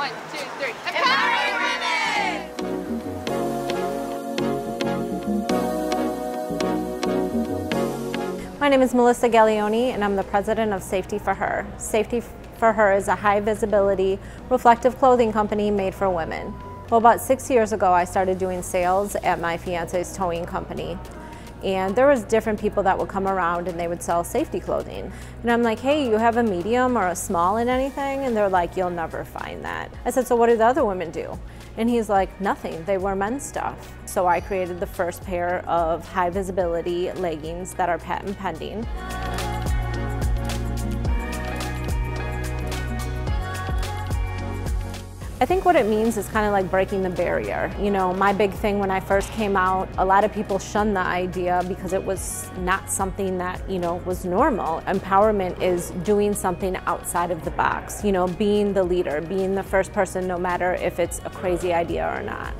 One, two, three. Empowering women! My name is Melissa Gaglione and I'm the president of Safety4Her. Safety for Her is a high visibility reflective clothing company made for women. Well, about six years ago, I started doing sales at my fiance's towing company. And there was different people that would come around and they would sell safety clothing. And I'm like, hey, you have a medium or a small in anything? And they're like, you'll never find that. I said, so what do the other women do? And he's like, nothing, they wear men's stuff. So I created the first pair of high visibility leggings that are patent pending. I think what it means is kind of like breaking the barrier. You know, my big thing when I first came out, a lot of people shunned the idea because it was not something that, you know, was normal. Empowerment is doing something outside of the box, you know, being the leader, being the first person no matter if it's a crazy idea or not.